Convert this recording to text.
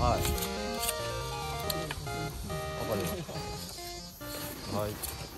はい。わかりました。はい。